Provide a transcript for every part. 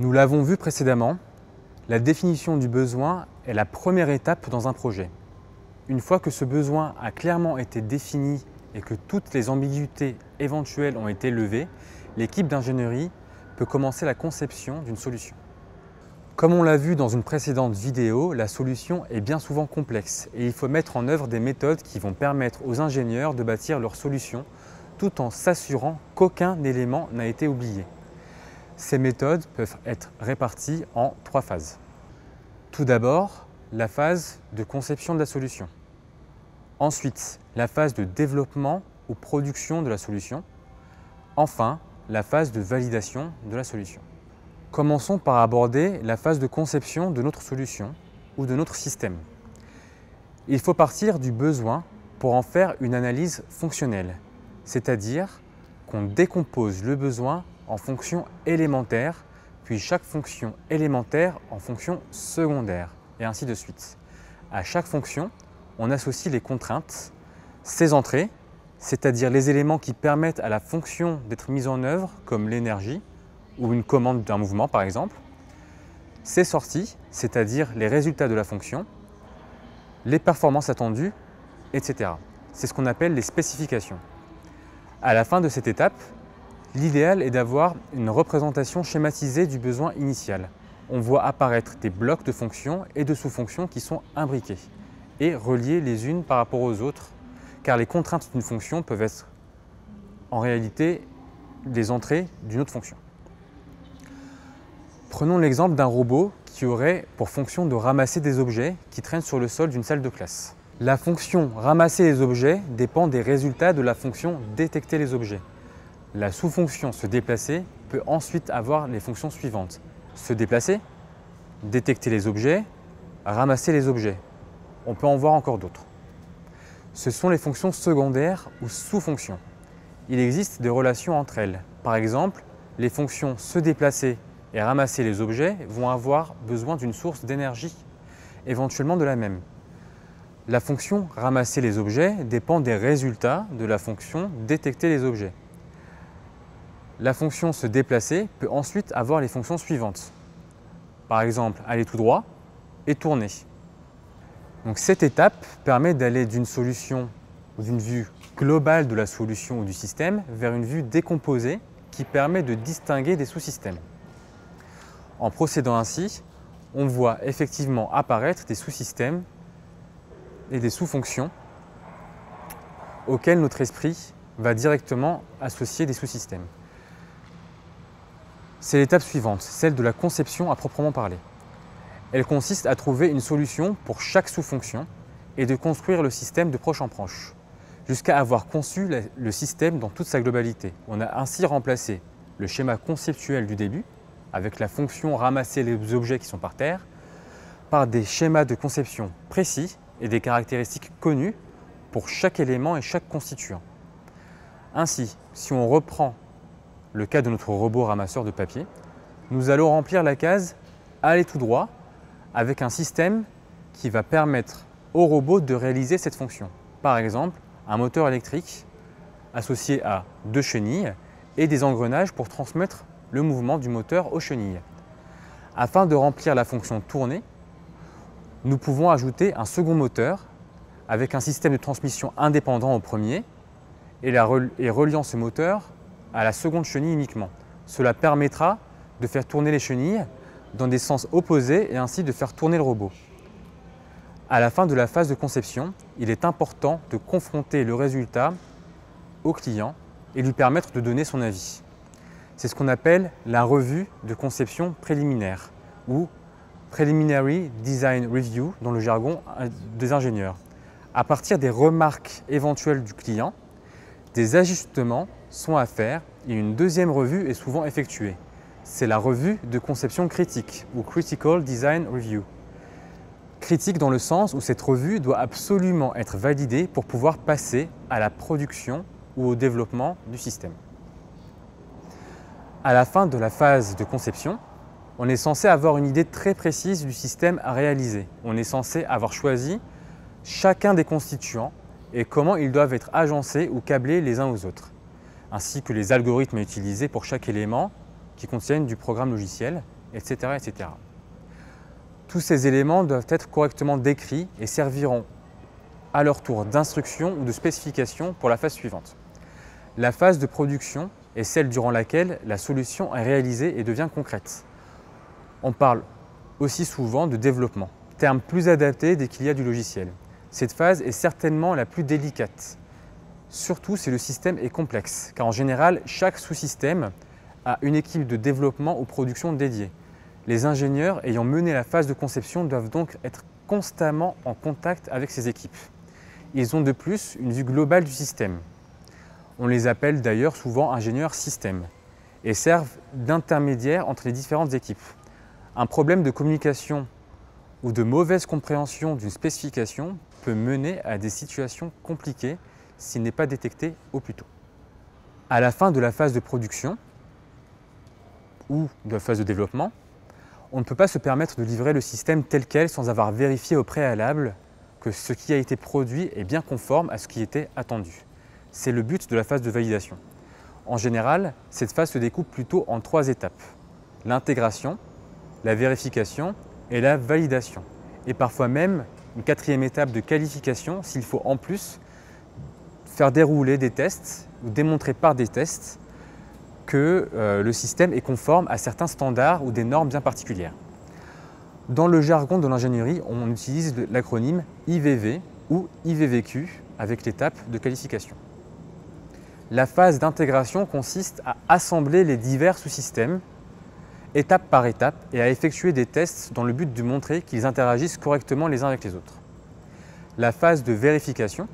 Nous l'avons vu précédemment, la définition du besoin est la première étape dans un projet. Une fois que ce besoin a clairement été défini et que toutes les ambiguïtés éventuelles ont été levées, l'équipe d'ingénierie peut commencer la conception d'une solution. Comme on l'a vu dans une précédente vidéo, la solution est bien souvent complexe et il faut mettre en œuvre des méthodes qui vont permettre aux ingénieurs de bâtir leur solution tout en s'assurant qu'aucun élément n'a été oublié. Ces méthodes peuvent être réparties en trois phases. Tout d'abord, la phase de conception de la solution. Ensuite, la phase de développement ou production de la solution. Enfin, la phase de validation de la solution. Commençons par aborder la phase de conception de notre solution ou de notre système. Il faut partir du besoin pour en faire une analyse fonctionnelle, c'est-à-dire qu'on décompose le besoin en fonctions élémentaires, puis chaque fonction élémentaire en fonction secondaire, et ainsi de suite. À chaque fonction, on associe les contraintes, ses entrées, c'est-à-dire les éléments qui permettent à la fonction d'être mise en œuvre, comme l'énergie ou une commande d'un mouvement par exemple, ses sorties, c'est-à-dire les résultats de la fonction, les performances attendues, etc. C'est ce qu'on appelle les spécifications. À la fin de cette étape, l'idéal est d'avoir une représentation schématisée du besoin initial. On voit apparaître des blocs de fonctions et de sous-fonctions qui sont imbriqués et reliés les unes par rapport aux autres car les contraintes d'une fonction peuvent être en réalité des entrées d'une autre fonction. Prenons l'exemple d'un robot qui aurait pour fonction de ramasser des objets qui traînent sur le sol d'une salle de classe. La fonction ramasser les objets dépend des résultats de la fonction détecter les objets. La sous-fonction se déplacer peut ensuite avoir les fonctions suivantes. Se déplacer, détecter les objets, ramasser les objets. On peut en voir encore d'autres ce sont les fonctions secondaires ou sous-fonctions. Il existe des relations entre elles. Par exemple, les fonctions se déplacer et ramasser les objets vont avoir besoin d'une source d'énergie, éventuellement de la même. La fonction ramasser les objets dépend des résultats de la fonction détecter les objets. La fonction se déplacer peut ensuite avoir les fonctions suivantes. Par exemple, aller tout droit et tourner. Donc cette étape permet d'aller d'une solution ou d'une vue globale de la solution ou du système vers une vue décomposée qui permet de distinguer des sous-systèmes. En procédant ainsi, on voit effectivement apparaître des sous-systèmes et des sous-fonctions auxquels notre esprit va directement associer des sous-systèmes. C'est l'étape suivante, celle de la conception à proprement parler. Elle consiste à trouver une solution pour chaque sous-fonction et de construire le système de proche en proche, jusqu'à avoir conçu le système dans toute sa globalité. On a ainsi remplacé le schéma conceptuel du début, avec la fonction ramasser les objets qui sont par terre, par des schémas de conception précis et des caractéristiques connues pour chaque élément et chaque constituant. Ainsi, si on reprend le cas de notre robot ramasseur de papier, nous allons remplir la case Aller tout droit avec un système qui va permettre au robot de réaliser cette fonction. Par exemple, un moteur électrique associé à deux chenilles et des engrenages pour transmettre le mouvement du moteur aux chenilles. Afin de remplir la fonction tourner, nous pouvons ajouter un second moteur avec un système de transmission indépendant au premier et reliant ce moteur à la seconde chenille uniquement. Cela permettra de faire tourner les chenilles dans des sens opposés et ainsi de faire tourner le robot. À la fin de la phase de conception, il est important de confronter le résultat au client et lui permettre de donner son avis. C'est ce qu'on appelle la revue de conception préliminaire ou Preliminary Design Review dans le jargon des ingénieurs. À partir des remarques éventuelles du client, des ajustements sont à faire et une deuxième revue est souvent effectuée c'est la revue de conception critique ou Critical Design Review. Critique dans le sens où cette revue doit absolument être validée pour pouvoir passer à la production ou au développement du système. À la fin de la phase de conception, on est censé avoir une idée très précise du système à réaliser. On est censé avoir choisi chacun des constituants et comment ils doivent être agencés ou câblés les uns aux autres, ainsi que les algorithmes à utiliser pour chaque élément qui contiennent du programme logiciel etc., etc. Tous ces éléments doivent être correctement décrits et serviront à leur tour d'instruction ou de spécification pour la phase suivante. La phase de production est celle durant laquelle la solution est réalisée et devient concrète. On parle aussi souvent de développement, terme plus adapté dès qu'il y a du logiciel. Cette phase est certainement la plus délicate, surtout si le système est complexe, car en général, chaque sous-système a une équipe de développement ou production dédiée. Les ingénieurs ayant mené la phase de conception doivent donc être constamment en contact avec ces équipes. Ils ont de plus une vue globale du système. On les appelle d'ailleurs souvent ingénieurs système et servent d'intermédiaires entre les différentes équipes. Un problème de communication ou de mauvaise compréhension d'une spécification peut mener à des situations compliquées s'il n'est pas détecté au plus tôt. À la fin de la phase de production ou de la phase de développement, on ne peut pas se permettre de livrer le système tel quel sans avoir vérifié au préalable que ce qui a été produit est bien conforme à ce qui était attendu. C'est le but de la phase de validation. En général, cette phase se découpe plutôt en trois étapes. L'intégration, la vérification et la validation. Et parfois même une quatrième étape de qualification s'il faut en plus faire dérouler des tests ou démontrer par des tests que euh, le système est conforme à certains standards ou des normes bien particulières. Dans le jargon de l'ingénierie, on utilise l'acronyme IVV ou IVVQ avec l'étape de qualification. La phase d'intégration consiste à assembler les divers sous-systèmes étape par étape et à effectuer des tests dans le but de montrer qu'ils interagissent correctement les uns avec les autres. La phase de vérification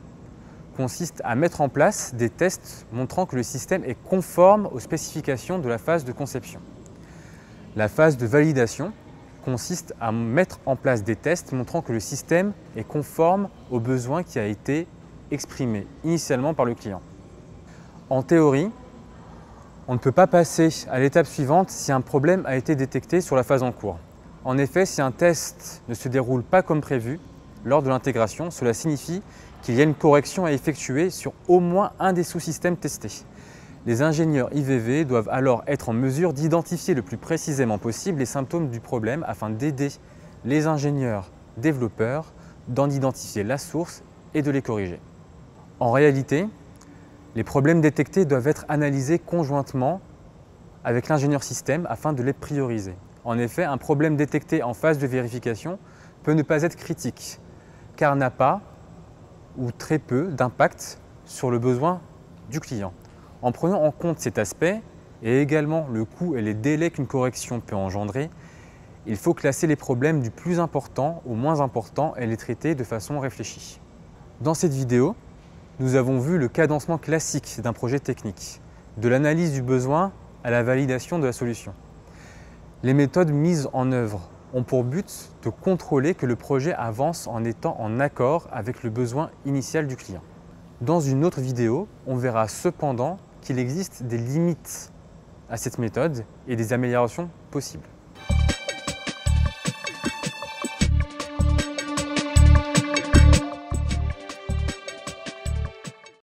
consiste à mettre en place des tests montrant que le système est conforme aux spécifications de la phase de conception. La phase de validation consiste à mettre en place des tests montrant que le système est conforme aux besoins qui a été exprimé initialement par le client. En théorie, on ne peut pas passer à l'étape suivante si un problème a été détecté sur la phase en cours. En effet, si un test ne se déroule pas comme prévu lors de l'intégration, cela signifie qu'il y a une correction à effectuer sur au moins un des sous-systèmes testés. Les ingénieurs IVV doivent alors être en mesure d'identifier le plus précisément possible les symptômes du problème afin d'aider les ingénieurs développeurs d'en identifier la source et de les corriger. En réalité, les problèmes détectés doivent être analysés conjointement avec l'ingénieur système afin de les prioriser. En effet, un problème détecté en phase de vérification peut ne pas être critique, car n'a pas ou très peu d'impact sur le besoin du client. En prenant en compte cet aspect et également le coût et les délais qu'une correction peut engendrer, il faut classer les problèmes du plus important au moins important et les traiter de façon réfléchie. Dans cette vidéo, nous avons vu le cadencement classique d'un projet technique, de l'analyse du besoin à la validation de la solution. Les méthodes mises en œuvre ont pour but de contrôler que le projet avance en étant en accord avec le besoin initial du client. Dans une autre vidéo, on verra cependant qu'il existe des limites à cette méthode et des améliorations possibles.